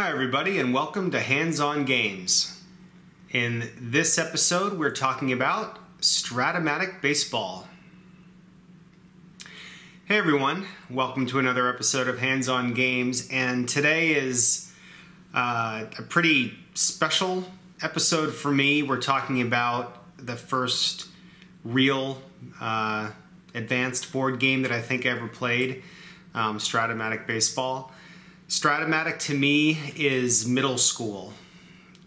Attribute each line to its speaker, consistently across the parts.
Speaker 1: Hi, everybody, and welcome to Hands On Games. In this episode, we're talking about Strat-O-Matic Baseball. Hey, everyone, welcome to another episode of Hands On Games, and today is uh, a pretty special episode for me. We're talking about the first real uh, advanced board game that I think I ever played, um, Strat-O-Matic Baseball. Strat-O-Matic to me is middle school.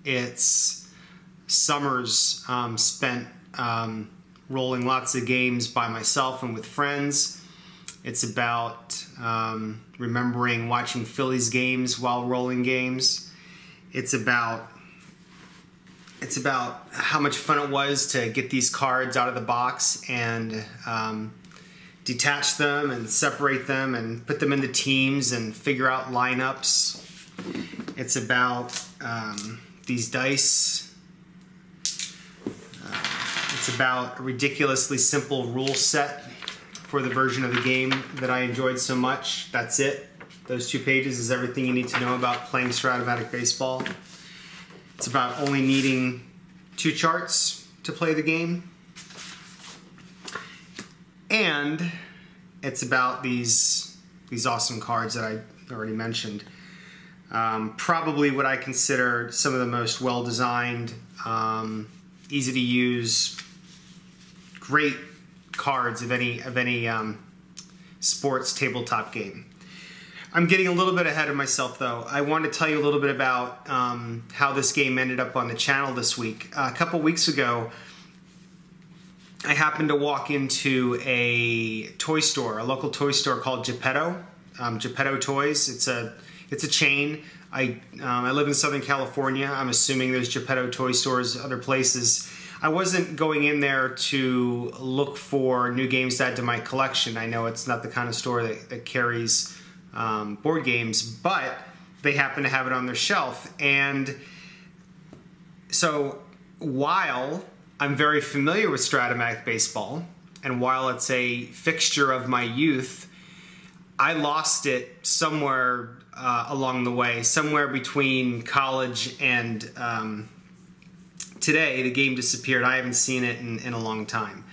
Speaker 1: It's summers um, spent um, rolling lots of games by myself and with friends. It's about um, remembering watching Phillies games while rolling games. It's about it's about how much fun it was to get these cards out of the box and um, detach them and separate them and put them into teams and figure out lineups. It's about um, these dice. Uh, it's about a ridiculously simple rule set for the version of the game that I enjoyed so much. That's it. Those two pages is everything you need to know about playing Strat-O-Matic Baseball. It's about only needing two charts to play the game and it's about these these awesome cards that I already mentioned. Um, probably what I consider some of the most well designed, um, easy to use, great cards of any of any um, sports tabletop game. I'm getting a little bit ahead of myself though. I want to tell you a little bit about um, how this game ended up on the channel this week. Uh, a couple weeks ago, I happened to walk into a toy store, a local toy store called Geppetto, um, Geppetto Toys. It's a it's a chain. I um, I live in Southern California. I'm assuming there's Geppetto toy stores other places. I wasn't going in there to look for new games to add to my collection. I know it's not the kind of store that, that carries um, board games, but they happen to have it on their shelf. And so while I'm very familiar with Strat-O-Matic baseball, and while it's a fixture of my youth, I lost it somewhere uh, along the way, somewhere between college and um, today. The game disappeared. I haven't seen it in, in a long time.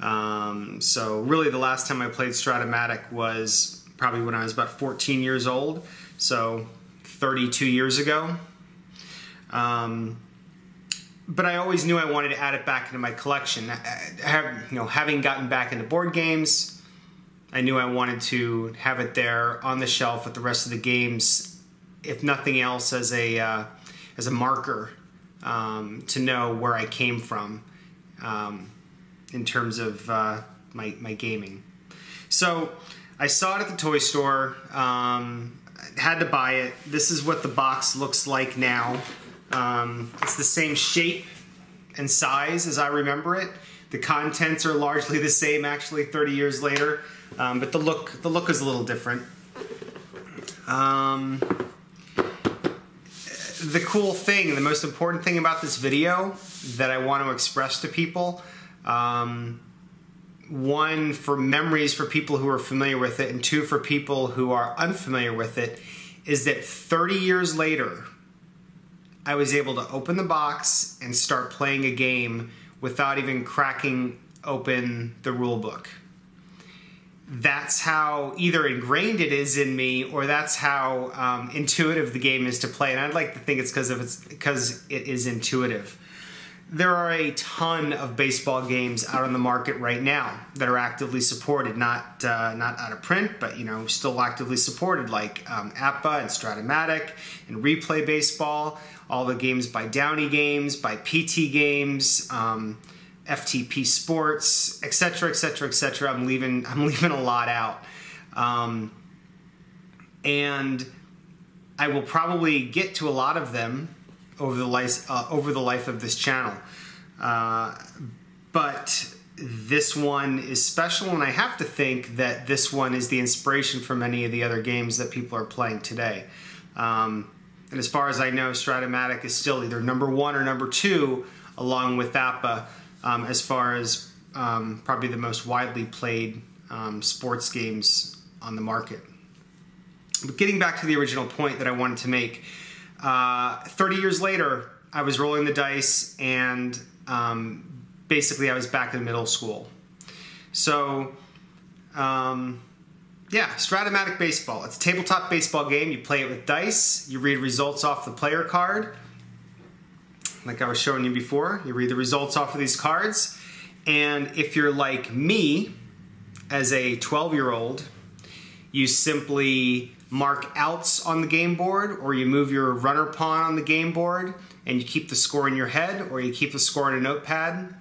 Speaker 1: Um, so really, the last time I played Strat-O-Matic was probably when I was about 14 years old. So 32 years ago. Um, but I always knew I wanted to add it back into my collection. I, have, you know, having gotten back into board games, I knew I wanted to have it there on the shelf with the rest of the games, if nothing else, as a uh, as a marker um, to know where I came from um, in terms of uh, my my gaming. So I saw it at the toy store. Um, had to buy it. This is what the box looks like now. Um, it's the same shape and size as I remember it. The contents are largely the same actually 30 years later, um, but the look the look is a little different. Um, the cool thing, the most important thing about this video that I want to express to people, um, one for memories for people who are familiar with it, and two for people who are unfamiliar with it, is that 30 years later, I was able to open the box and start playing a game without even cracking open the rule book. That's how either ingrained it is in me, or that's how um, intuitive the game is to play. And I'd like to think it's because of it's because it is intuitive. There are a ton of baseball games out on the market right now that are actively supported, not uh, not out of print, but you know still actively supported, like um, and Strat-O-Matic and Replay Baseball all the games by Downey Games, by PT Games, um, FTP Sports, etc., etc., etc. I'm leaving I'm leaving a lot out, um, and I will probably get to a lot of them over the life uh, over the life of this channel. Uh, but this one is special, and I have to think that this one is the inspiration for many of the other games that people are playing today. Um, and as far as I know, Strat-O-Matic is still either number one or number two, along with APBA, um, as far as um, probably the most widely played um, sports games on the market. But getting back to the original point that I wanted to make, uh, 30 years later, I was rolling the dice and um, basically I was back in middle school. So, um, yeah, Stratomatic Baseball. It's a tabletop baseball game. You play it with dice, you read results off the player card. Like I was showing you before, you read the results off of these cards. And if you're like me, as a 12 year old, you simply mark outs on the game board or you move your runner pawn on the game board and you keep the score in your head or you keep the score in a notepad.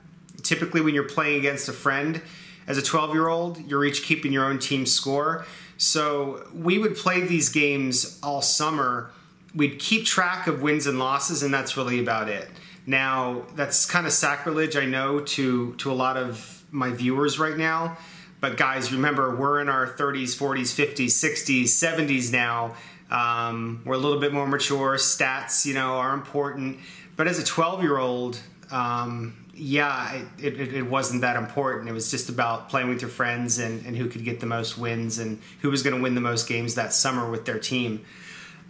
Speaker 1: Typically, when you're playing against a friend as a 12 year old, you're each keeping your own team score. So we would play these games all summer. We'd keep track of wins and losses, and that's really about it. Now, that's kind of sacrilege, I know, to, to a lot of my viewers right now. But guys, remember, we're in our 30s, 40s, 50s, 60s, 70s now. Um, we're a little bit more mature. Stats, you know, are important. But as a 12 year old, um, yeah, it, it, it, wasn't that important. It was just about playing with your friends and, and who could get the most wins and who was going to win the most games that summer with their team.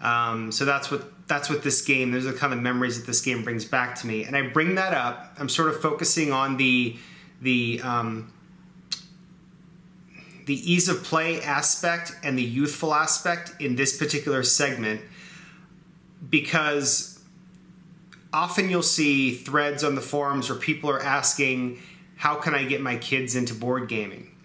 Speaker 1: Um, so that's what that's what this game. Those are the kind of memories that this game brings back to me. And I bring that up. I'm sort of focusing on the the um, the ease of play aspect and the youthful aspect in this particular segment because often you'll see threads on the forums where people are asking, How can I get my kids into board gaming?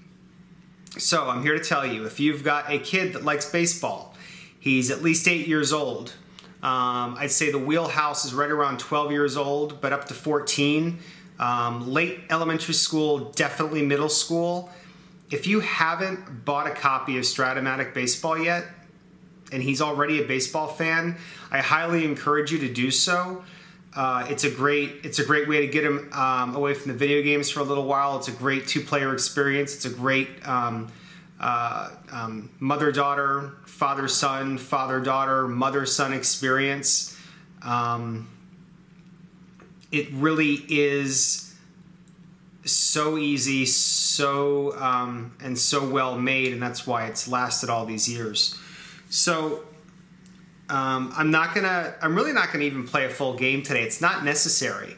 Speaker 1: So I'm here to tell you if you've got a kid that likes baseball, he's at least eight years old. Um, I'd say the wheelhouse is right around 12 years old, but up to 14. Um, late elementary school, definitely middle school if you haven't bought a copy of Stratomatic Baseball yet, and he's already a baseball fan, I highly encourage you to do so. Uh, it's a great it's a great way to get him um, away from the video games for a little while. It's a great two player experience. It's a great um, uh, um, mother daughter, father son, father daughter, mother son experience. Um, it really is so easy, so um, and so well made, and that's why it's lasted all these years. So um, I'm not gonna. I'm really not gonna even play a full game today. It's not necessary.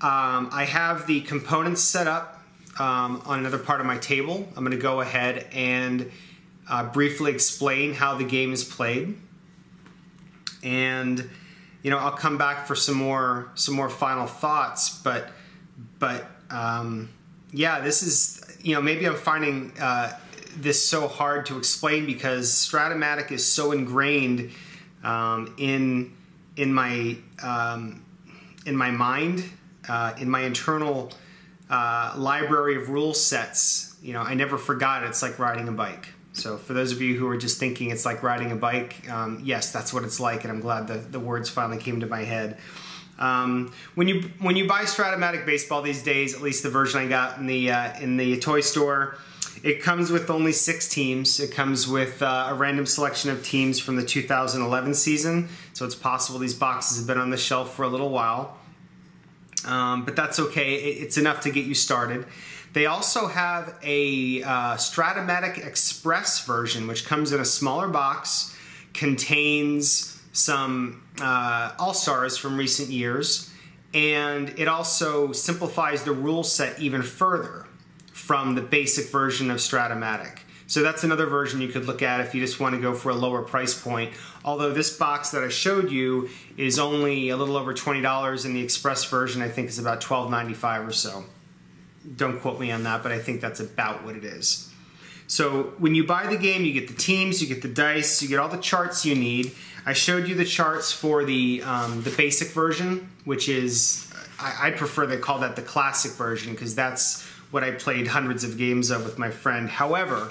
Speaker 1: Um, I have the components set up um, on another part of my table. I'm gonna go ahead and uh, briefly explain how the game is played, and you know I'll come back for some more some more final thoughts. But but um, yeah, this is, you know, maybe I'm finding uh, this so hard to explain because Stratomatic is so ingrained um, in in my um, in my mind, uh, in my internal uh, library of rule sets. You know, I never forgot it's like riding a bike. So for those of you who are just thinking it's like riding a bike, um, yes, that's what it's like, and I'm glad the, the words finally came to my head. Um, when you when you buy Stratomatic baseball these days, at least the version I got in the uh, in the toy store, it comes with only six teams. It comes with uh, a random selection of teams from the 2011 season, so it's possible these boxes have been on the shelf for a little while. Um, but that's okay. It's enough to get you started. They also have a uh, Stratomatic Express version, which comes in a smaller box, contains some uh, all stars from recent years, and it also simplifies the rule set even further from the basic version of Stratomatic. So that's another version you could look at if you just want to go for a lower price point. Although this box that I showed you is only a little over $20 and the express version I think is about $12.95 or so. Don't quote me on that, but I think that's about what it is. So when you buy the game, you get the teams, you get the dice, you get all the charts you need, I showed you the charts for the, um, the basic version, which is, I, I prefer they call that the classic version because that's what I played hundreds of games of with my friend. However,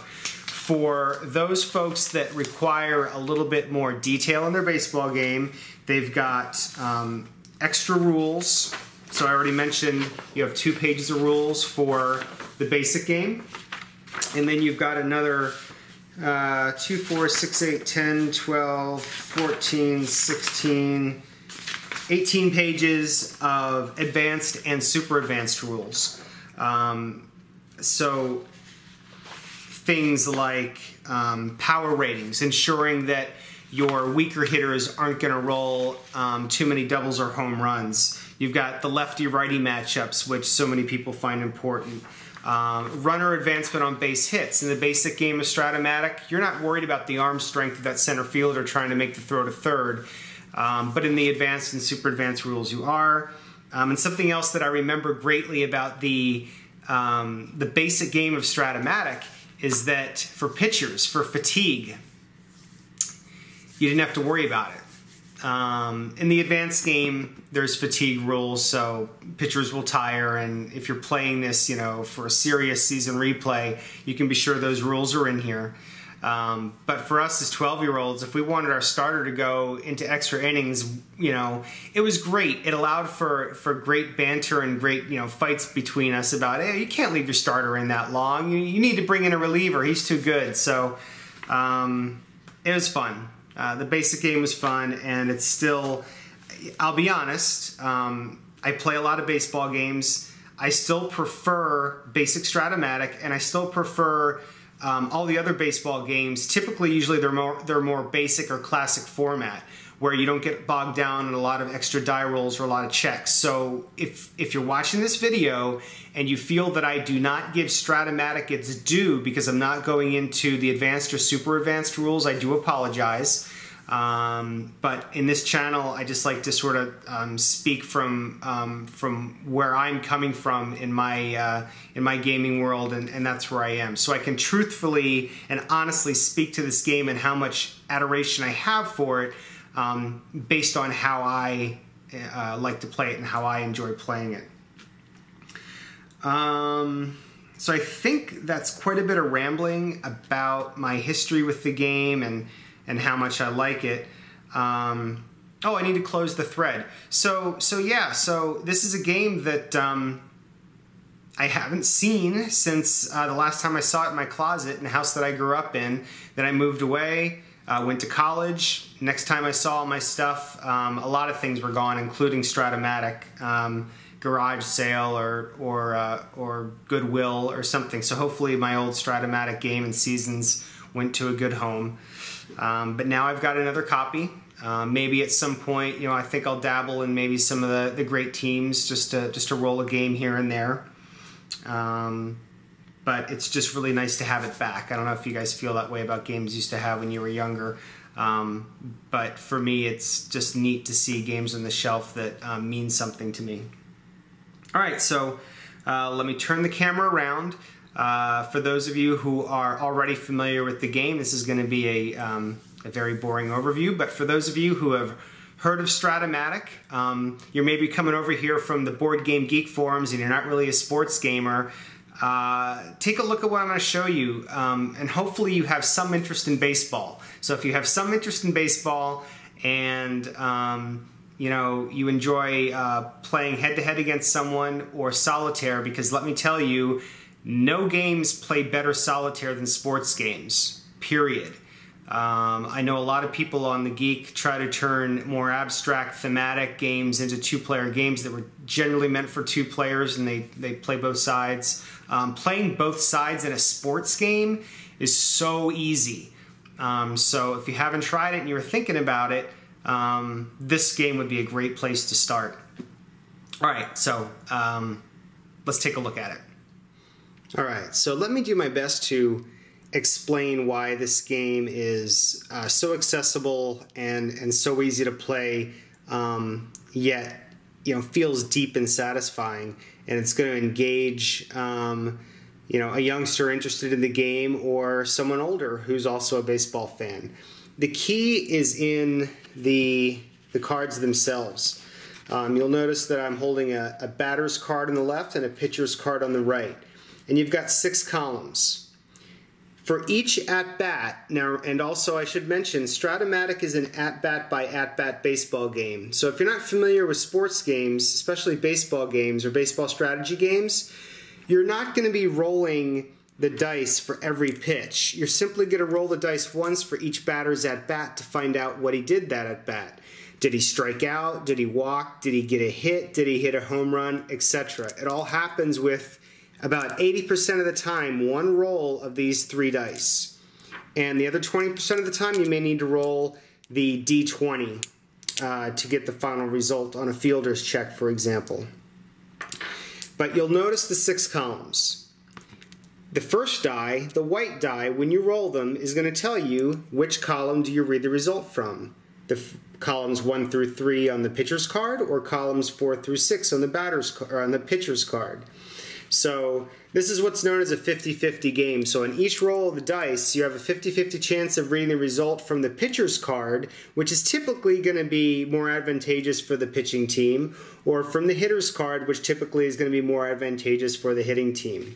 Speaker 1: for those folks that require a little bit more detail in their baseball game, they've got um, extra rules. So I already mentioned you have two pages of rules for the basic game. And then you've got another uh, 2, 4, 6, 8, 10, 12, 14, 16, 18 pages of advanced and super advanced rules. Um, so things like um, power ratings, ensuring that your weaker hitters aren't going to roll um, too many doubles or home runs. You've got the lefty righty matchups, which so many people find important. Um, runner advancement on base hits. In the basic game of Strat-O-Matic, you're not worried about the arm strength of that center fielder trying to make the throw to third. Um, but in the advanced and super advanced rules, you are. Um, and something else that I remember greatly about the um, the basic game of Strat-O-Matic is that for pitchers, for fatigue, you didn't have to worry about it. Um, in the advanced game, there's fatigue rules, so pitchers will tire, and if you're playing this, you know, for a serious season replay, you can be sure those rules are in here. Um, but for us as 12 year olds, if we wanted our starter to go into extra innings, you know, it was great. It allowed for, for great banter and great, you know, fights between us about, hey, you can't leave your starter in that long. You, you need to bring in a reliever. He's too good. So um, it was fun. Uh, the basic game was fun, and it's still, I'll be honest, um, I play a lot of baseball games. I still prefer basic Strat-O-Matic, and I still prefer um, all the other baseball games, typically, usually they're more they're more basic or classic format, where you don't get bogged down in a lot of extra die rolls or a lot of checks. So if if you're watching this video and you feel that I do not give Strat-O-Matic its due because I'm not going into the advanced or super advanced rules, I do apologize. Um, but in this channel, I just like to sort of um, speak from um, from where I'm coming from in my uh, in my gaming world, and, and, that's where I am. So I can truthfully and honestly speak to this game and how much adoration I have for it, um, based on how I uh, like to play it and how I enjoy playing it. Um, so I think that's quite a bit of rambling about my history with the game and and how much I like it. Um, oh, I need to close the thread. So, so yeah, so this is a game that um, I haven't seen since uh, the last time I saw it in my closet in the house that I grew up in. Then I moved away, uh, went to college. Next time I saw my stuff, um, a lot of things were gone, including Strat-O-Matic, um, garage sale, or or uh, or Goodwill or something. So hopefully my old Strat-O-Matic game and seasons went to a good home. Um, but now I've got another copy. Uh, maybe at some point, you know, I think I'll dabble in maybe some of the, the great teams just to just to roll a game here and there. Um, but it's just really nice to have it back. I don't know if you guys feel that way about games you used to have when you were younger. Um, but for me, it's just neat to see games on the shelf that um, mean something to me. All right, so uh, let me turn the camera around. Uh, for those of you who are already familiar with the game, this is going to be a, um, a, very boring overview, but for those of you who have heard of Strat-O-Matic, um, you're maybe coming over here from the Board Game Geek forums and you're not really a sports gamer, uh, take a look at what I'm going to show you, um, and hopefully you have some interest in baseball. So if you have some interest in baseball and um, you know you enjoy uh, playing head-to-head -head against someone or solitaire, because let me tell you, no games play better solitaire than sports games, period. Um, I know a lot of people on the Geek try to turn more abstract thematic games into two-player games that were generally meant for two players and they, they play both sides. Um, playing both sides in a sports game is so easy. Um, so if you haven't tried it and you were thinking about it, um, this game would be a great place to start. All right, so um, let's take a look at it. All right, so let me do my best to explain why this game is uh, so accessible and, and so easy to play, um, yet you know feels deep and satisfying, and it's going to engage um, you know a youngster interested in the game or someone older who's also a baseball fan. The key is in the the cards themselves. Um, you'll notice that I'm holding a, a batter's card on the left and a pitcher's card on the right and you've got six columns. For each at bat, now, and also I should mention, Strat-O-Matic is an at bat by at bat baseball game. So if you're not familiar with sports games, especially baseball games or baseball strategy games, you're not going to be rolling the dice for every pitch. You're simply going to roll the dice once for each batter's at bat to find out what he did that at bat. Did he strike out? Did he walk? Did he get a hit? Did he hit a home run? Etc. It all happens with about 80% of the time one roll of these three dice. And the other 20% of the time you may need to roll the D20 uh, to get the final result on a fielder's check, for example. But you'll notice the six columns. The first die, the white die, when you roll them, is going to tell you which column do you read the result from. The columns 1 through 3 on the pitcher's card or columns 4 through 6 on the batter's on the pitcher's card. So this is what's known as a 50-50 game. So in each roll of the dice, you have a 50-50 chance of reading the result from the pitcher's card, which is typically going to be more advantageous for the pitching team, or from the hitter's card, which typically is going to be more advantageous for the hitting team.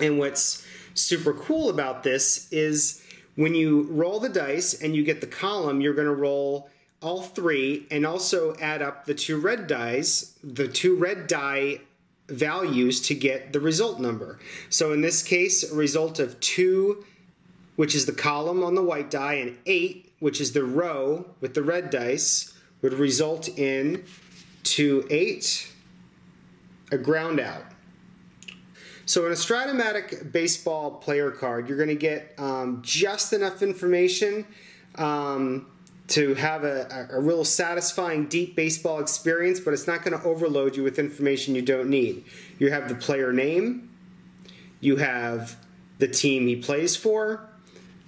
Speaker 1: And what's super cool about this is when you roll the dice and you get the column, you're going to roll all three and also add up the two red dies, the two red die values to get the result number. So in this case, a result of 2, which is the column on the white die, and 8, which is the row with the red dice, would result in 2, 8, a ground out. So in a Strat-O-Matic baseball player card, you're going to get um, just enough information um, to have a, a, real satisfying, deep baseball experience, but it's not going to overload you with information you don't need. You have the player name, you have the team he plays for,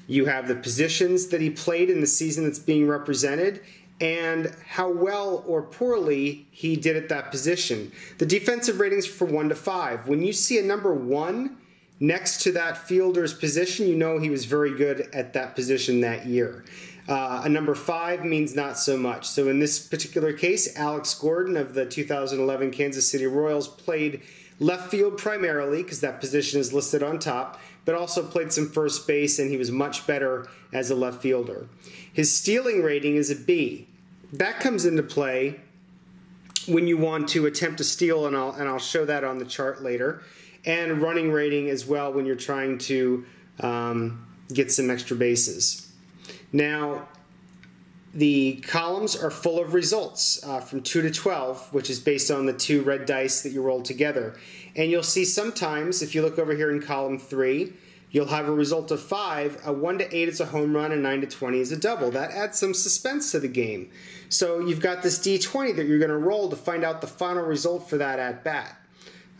Speaker 1: you have the positions that he played in the season that's being represented, and how well or poorly he did at that position. The defensive ratings for 1 to 5. When you see a number 1 next to that fielder's position, you know he was very good at that position that year. Uh, a number five means not so much. So in this particular case, Alex Gordon of the 2011 Kansas City Royals played left field primarily because that position is listed on top, but also played some first base and he was much better as a left fielder. His stealing rating is a B. That comes into play when you want to attempt to steal, and I'll, and I'll show that on the chart later, and running rating as well when you're trying to um, get some extra bases. Now, the columns are full of results uh, from 2 to 12, which is based on the two red dice that you roll together. And you'll see sometimes, if you look over here in column 3, you'll have a result of 5. A 1 to 8 is a home run, and 9 to 20 is a double. That adds some suspense to the game. So you've got this d20 that you're going to roll to find out the final result for that at bat.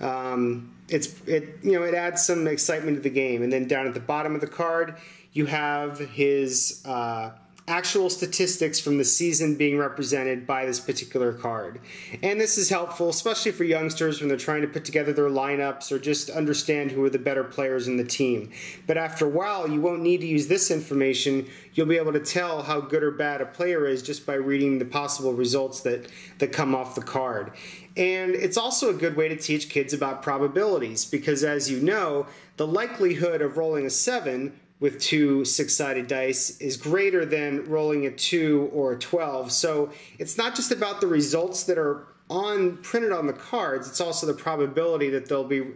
Speaker 1: Um, it's it you know it adds some excitement to the game. And then down at the bottom of the card, you have his uh, actual statistics from the season being represented by this particular card. And this is helpful, especially for youngsters when they're trying to put together their lineups or just understand who are the better players in the team. But after a while, you won't need to use this information. You'll be able to tell how good or bad a player is just by reading the possible results that, that come off the card. And it's also a good way to teach kids about probabilities because, as you know, the likelihood of rolling a 7 with two six-sided dice is greater than rolling a 2 or a 12. So it's not just about the results that are on printed on the cards, it's also the probability that they'll be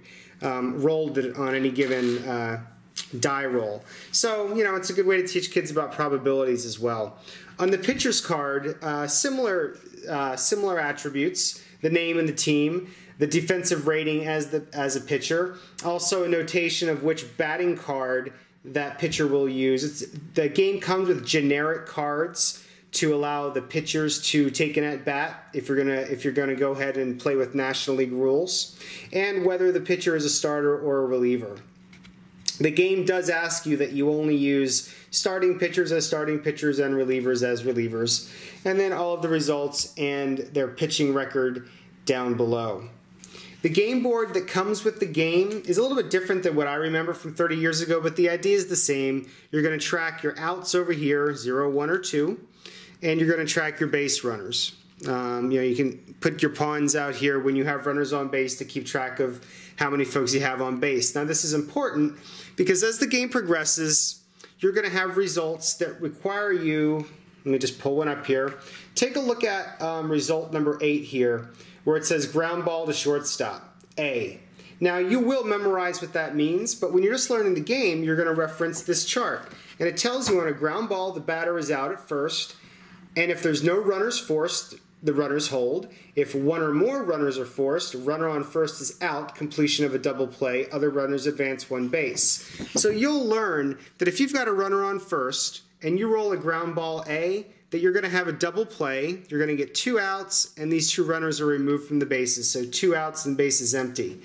Speaker 1: um, rolled on any given uh, die roll. So, you know, it's a good way to teach kids about probabilities as well. On the pitcher's card, uh, similar, uh, similar attributes, the name and the team, the defensive rating as, the, as a pitcher, also a notation of which batting card that pitcher will use. It's, the game comes with generic cards to allow the pitchers to take an at bat if you're gonna if you're gonna go ahead and play with National League rules, and whether the pitcher is a starter or a reliever. The game does ask you that you only use starting pitchers as starting pitchers and relievers as relievers, and then all of the results and their pitching record down below. The game board that comes with the game is a little bit different than what I remember from 30 years ago, but the idea is the same. You're going to track your outs over here, 0, 1, or 2, and you're going to track your base runners. Um, you know, you can put your pawns out here when you have runners on base to keep track of how many folks you have on base. Now, this is important because as the game progresses, you're going to have results that require you. Let me just pull one up here. Take a look at um, result number eight here where it says ground ball to shortstop, A. Now, you will memorize what that means, but when you're just learning the game, you're going to reference this chart. And it tells you on a ground ball, the batter is out at first, and if there's no runners forced, the runners hold. If one or more runners are forced, runner on first is out, completion of a double play, other runners advance one base. So you'll learn that if you've got a runner on first, and you roll a ground ball A, that you're going to have a double play. You're going to get two outs, and these two runners are removed from the bases. So two outs and bases empty.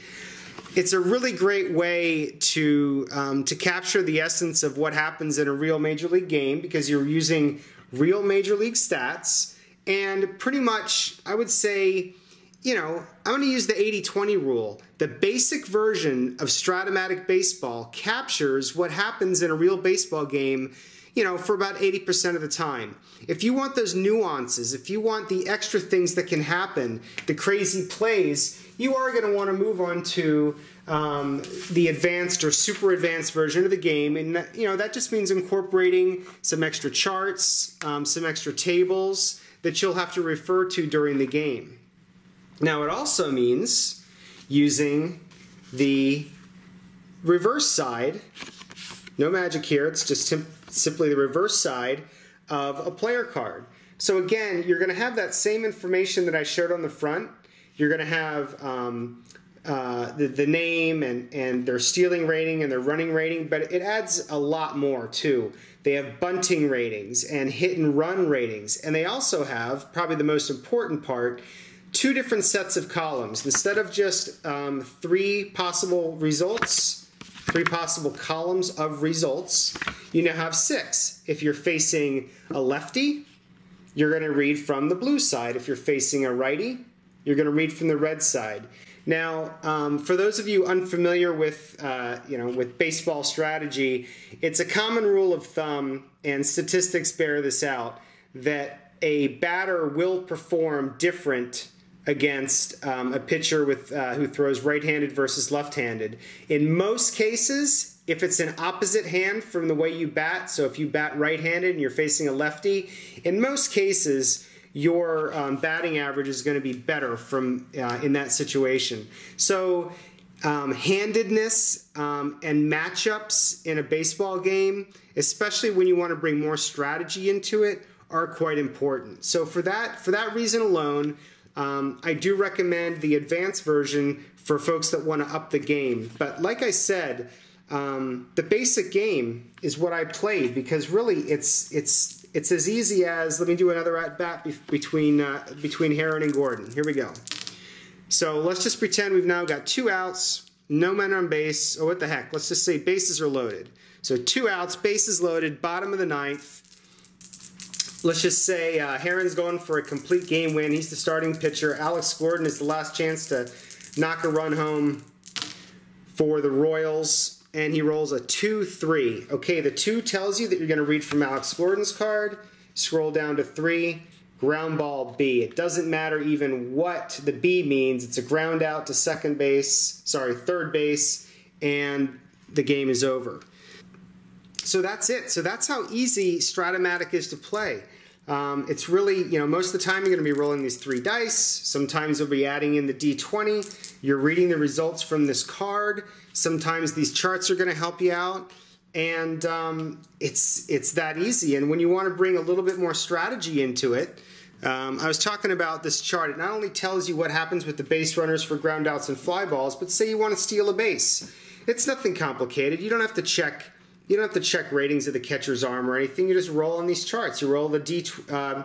Speaker 1: It's a really great way to um, to capture the essence of what happens in a real major league game because you're using real major league stats and pretty much I would say you know, I'm going to use the 80 20 rule. The basic version of Stratomatic Baseball captures what happens in a real baseball game, you know, for about 80% of the time. If you want those nuances, if you want the extra things that can happen, the crazy plays, you are going to want to move on to um, the advanced or super advanced version of the game. And, that, you know, that just means incorporating some extra charts, um, some extra tables that you'll have to refer to during the game. Now, it also means using the reverse side. No magic here, it's just simply the reverse side of a player card. So again, you're going to have that same information that I showed on the front. You're going to have um, uh, the, the name and, and their stealing rating and their running rating, but it adds a lot more too. They have bunting ratings and hit and run ratings, and they also have, probably the most important part, two different sets of columns. Instead of just um, three possible results, three possible columns of results, you now have six. If you're facing a lefty, you're going to read from the blue side. If you're facing a righty, you're going to read from the red side. Now, um, for those of you unfamiliar with, uh, you know, with baseball strategy, it's a common rule of thumb, and statistics bear this out, that a batter will perform different against um, a pitcher with uh, who throws right-handed versus left-handed. In most cases, if it's an opposite hand from the way you bat, so if you bat right-handed and you're facing a lefty, in most cases your um, batting average is going to be better from uh, in that situation. So um, handedness um, and matchups in a baseball game, especially when you want to bring more strategy into it, are quite important. So for that for that reason alone, um, I do recommend the advanced version for folks that want to up the game. But like I said, um, the basic game is what I played because really it's it's it's as easy as let me do another at bat be between uh, between Haren and Gordon. Here we go. So let's just pretend we've now got two outs, no men on base. Oh, what the heck? Let's just say bases are loaded. So two outs, bases loaded, bottom of the ninth let's just say uh, Haren's going for a complete game win. He's the starting pitcher. Alex Gordon is the last chance to knock a run home for the Royals, and he rolls a 2-3. Okay, the 2 tells you that you're going to read from Alex Gordon's card. Scroll down to 3, ground ball B. It doesn't matter even what the B means. It's a ground out to second base, sorry, third base, and the game is over so that's it. So that's how easy Stratomatic is to play. Um, it's really, you know, most of the time you're going to be rolling these three dice. Sometimes you'll be adding in the D20. You're reading the results from this card. Sometimes these charts are going to help you out. And um, it's, it's that easy. And when you want to bring a little bit more strategy into it, um, I was talking about this chart. It not only tells you what happens with the base runners for ground outs and fly balls, but say you want to steal a base. It's nothing complicated. You don't have to check you don't have to check ratings of the catcher's arm or anything. You just roll on these charts. You roll the D, uh,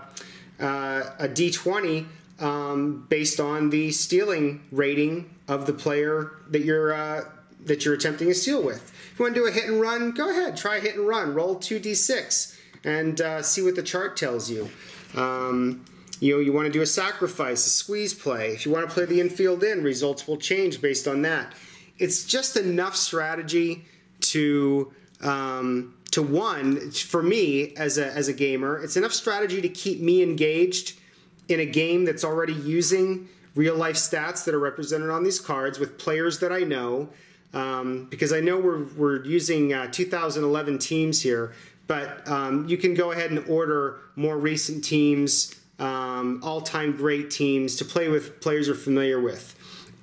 Speaker 1: uh, a D20 um, based on the stealing rating of the player that you're uh, that you're attempting to steal with. If you want to do a hit and run, go ahead. Try hit and run. Roll two D6 and uh, see what the chart tells you. Um, you know, you want to do a sacrifice, a squeeze play. If you want to play the infield in, results will change based on that. It's just enough strategy to um, to one, for me as a, as a gamer, it's enough strategy to keep me engaged in a game that's already using real life stats that are represented on these cards with players that I know. Um, because I know we're, we're using uh, 2011 teams here, but um, you can go ahead and order more recent teams, um, all time great teams to play with players you're familiar with.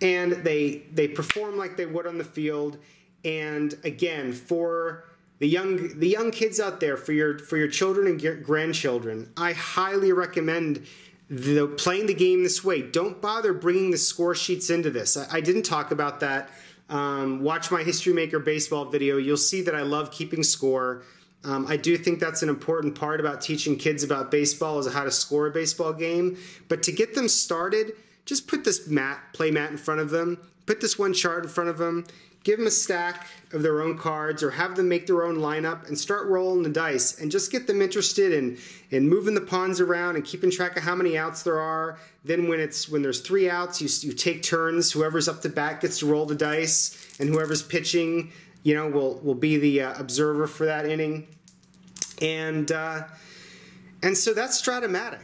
Speaker 1: And they, they perform like they would on the field and again, for the young the young kids out there, for your for your children and grandchildren, I highly recommend the playing the game this way. Don't bother bringing the score sheets into this. I, I didn't talk about that. Um, watch my History Maker baseball video. You'll see that I love keeping score. Um, I do think that's an important part about teaching kids about baseball is how to score a baseball game. But to get them started, just put this mat, play mat in front of them, put this one chart in front of them, give them a stack of their own cards or have them make their own lineup and start rolling the dice and just get them interested in in moving the pawns around and keeping track of how many outs there are. Then when it's when there's three outs you, you take turns. Whoever's up to bat gets to roll the dice and whoever's pitching you know will will be the uh, observer for that inning. And uh, and so that's stratomatic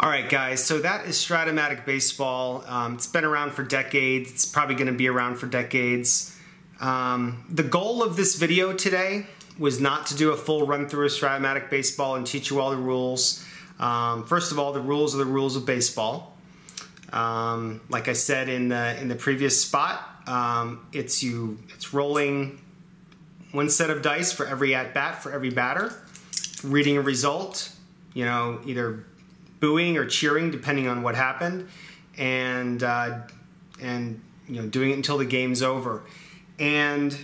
Speaker 1: all right, guys, so that is Stratomatic Baseball. Um, it's been around for decades. It's probably going to be around for decades. Um, the goal of this video today was not to do a full run through of Stratomatic Baseball and teach you all the rules. Um, first of all, the rules are the rules of baseball. Um, like I said in the in the previous spot, um, it's you it's rolling one set of dice for every at bat for every batter, reading a result. You know, either booing or cheering depending on what happened, and uh, and you know doing it until the game's over. And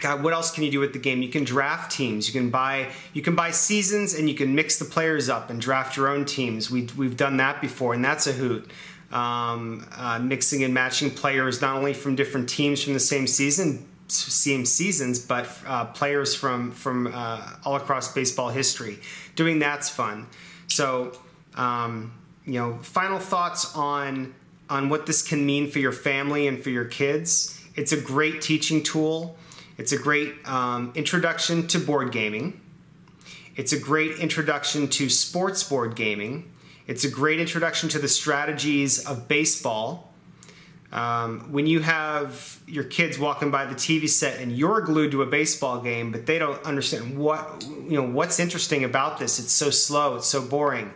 Speaker 1: God, what else can you do with the game? You can draft teams. You can buy you can buy seasons, and you can mix the players up and draft your own teams. We we've done that before, and that's a hoot. Um, uh, mixing and matching players not only from different teams from the same season, same seasons, but uh, players from from uh, all across baseball history. Doing that's fun. So, um, you know, final thoughts on on what this can mean for your family and for your kids. It's a great teaching tool. It's a great um, introduction to board gaming. It's a great introduction to sports board gaming. It's a great introduction to the strategies of baseball. Um, when you have your kids walking by the TV set and you're glued to a baseball game, but they don't understand what you know what's interesting about this. It's so slow. It's so boring.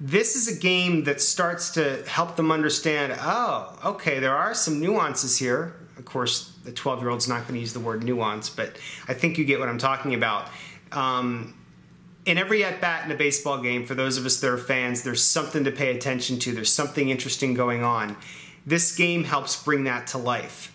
Speaker 1: This is a game that starts to help them understand. Oh, okay, there are some nuances here. Of course, the 12 year old's not going to use the word nuance, but I think you get what I'm talking about. Um, in every at bat in a baseball game, for those of us that are fans, there's something to pay attention to. There's something interesting going on. This game helps bring that to life.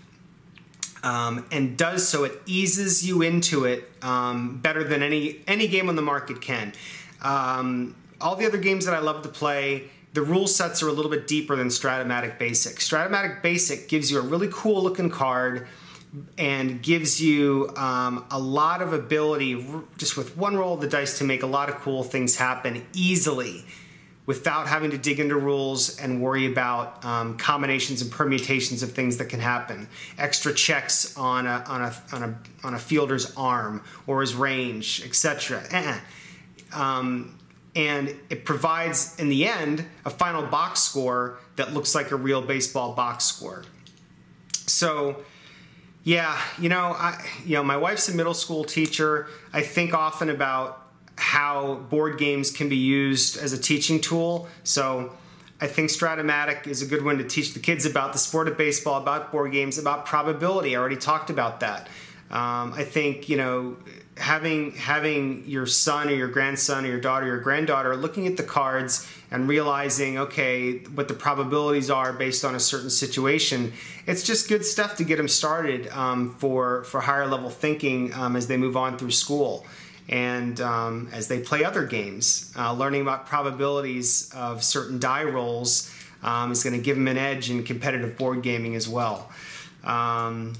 Speaker 1: Um, and does so. It eases you into it um, better than any any game on the market can. Um, all the other games that I love to play, the rule sets are a little bit deeper than Stratomatic Basic. Stratomatic Basic gives you a really cool looking card and gives you um, a lot of ability just with one roll of the dice to make a lot of cool things happen easily without having to dig into rules and worry about um, combinations and permutations of things that can happen. Extra checks on a, on a, on a, on a fielder's arm or his range, etc. Uh-uh. Um, and it provides, in the end, a final box score that looks like a real baseball box score. So, yeah, you know, I, you know, my wife's a middle school teacher. I think often about how board games can be used as a teaching tool. So I think Stratomatic is a good one to teach the kids about the sport of baseball, about board games, about probability. I already talked about that. Um, I think you know having having your son or your grandson or your daughter or your granddaughter looking at the cards and realizing okay what the probabilities are based on a certain situation it's just good stuff to get them started um, for for higher level thinking um, as they move on through school and um, as they play other games, uh, learning about probabilities of certain die rolls um, is going to give them an edge in competitive board gaming as well. Um,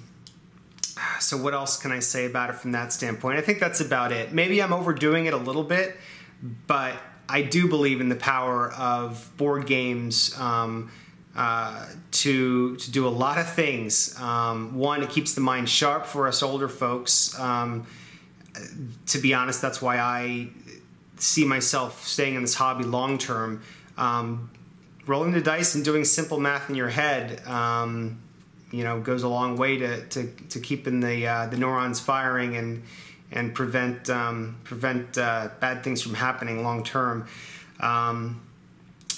Speaker 1: so what else can I say about it from that standpoint? I think that's about it. Maybe I'm overdoing it a little bit, but I do believe in the power of board games um, uh, to to do a lot of things. Um, one, it keeps the mind sharp for us older folks. To be honest, that's why I see myself staying in this hobby long term. Um, rolling the dice and doing simple math in your head, um, you know, goes a long way to, to, to keeping the uh, the neurons firing and and prevent um, prevent uh, bad things from happening long term. Um,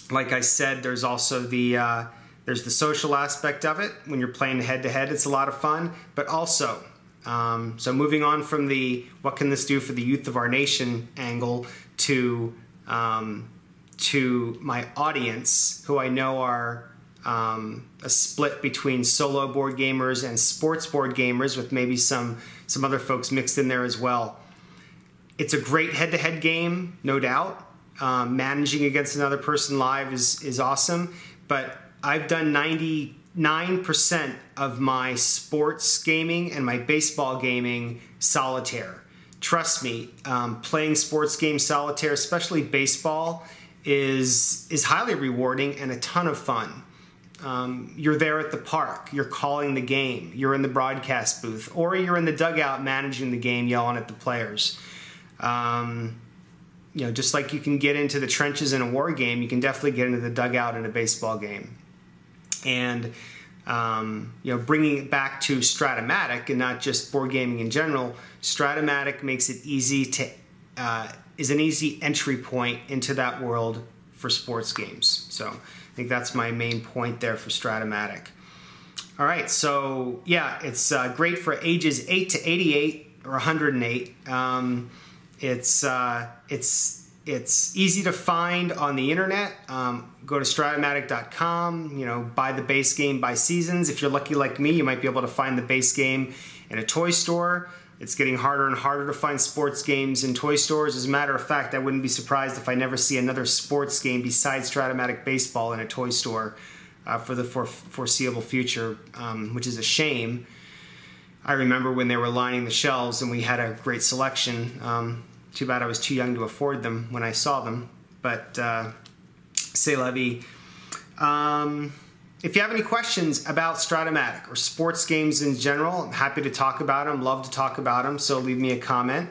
Speaker 1: like I said, there's also the uh, there's the social aspect of it. When you're playing head to head, it's a lot of fun, but also um, so moving on from the what can this do for the youth of our nation angle to um, to my audience, who I know are um, a split between solo board gamers and sports board gamers, with maybe some some other folks mixed in there as well. It's a great head-to-head game, no doubt. Um, managing against another person live is is awesome, but I've done 99% of my sports gaming and my baseball gaming solitaire. Trust me, um, playing sports games solitaire, especially baseball, is is highly rewarding and a ton of fun. Um, you're there at the park, you're calling the game, you're in the broadcast booth, or you're in the dugout managing the game, yelling at the players. Um, you know, just like you can get into the trenches in a war game, you can definitely get into the dugout in a baseball game. And um, you know, bringing it back to Strat-O-Matic and not just board gaming in general, Strat-O-Matic makes it easy to uh, is an easy entry point into that world for sports games. So I think that's my main point there for Strat-O-Matic. All right, so yeah, it's uh, great for ages 8 to 88 or 108. Um, it's uh, it's it's easy to find on the internet. Um, go to stratomatic.com. You know, buy the base game by seasons. If you're lucky like me, you might be able to find the base game in a toy store. It's getting harder and harder to find sports games in toy stores. As a matter of fact, I wouldn't be surprised if I never see another sports game besides Strat-O-Matic Baseball in a toy store uh, for the for foreseeable future, um, which is a shame. I remember when they were lining the shelves and we had a great selection. Um, too bad I was too young to afford them when I saw them, but uh, c'est la vie. Um, if you have any questions about Strat-O-Matic or sports games in general, I'm happy to talk about them, love to talk about them, so leave me a comment.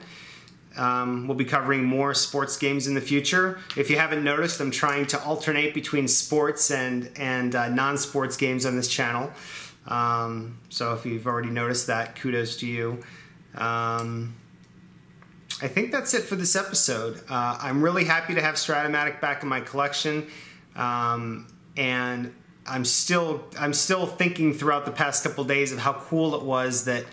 Speaker 1: Um, we'll be covering more sports games in the future. If you haven't noticed, I'm trying to alternate between sports and, and uh, non-sports games on this channel. Um, so if you've already noticed that, kudos to you. Um, I think that's it for this episode. Uh, I'm really happy to have Strat-O-Matic back in my collection, um, and I'm still I'm still thinking throughout the past couple days of how cool it was that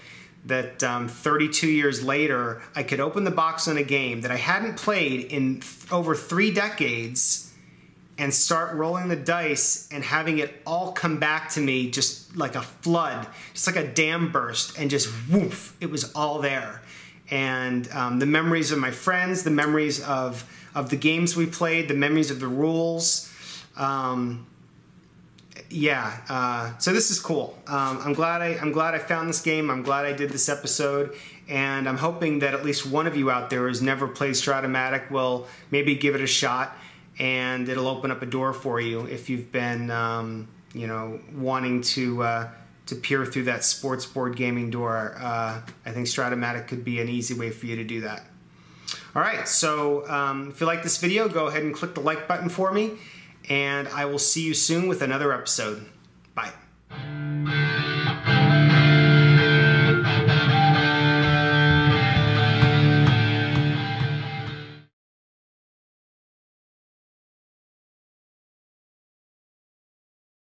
Speaker 1: that um, 32 years later I could open the box on a game that I hadn't played in over three decades and start rolling the dice and having it all come back to me just like a flood, just like a dam burst, and just woof, it was all there and um, the memories of my friends, the memories of of the games we played, the memories of the rules. Um, yeah, uh, so this is cool. Um, I'm glad I I'm glad I found this game. I'm glad I did this episode, and I'm hoping that at least one of you out there who's never played Strat-O-Matic will maybe give it a shot, and it'll open up a door for you if you've been um, you know wanting to. Uh, to peer through that sports board gaming door, uh, I think Strat-O-Matic could be an easy way for you to do that. All right, so um, if you like this video, go ahead and click the like button for me, and I will see you soon with another episode. Bye.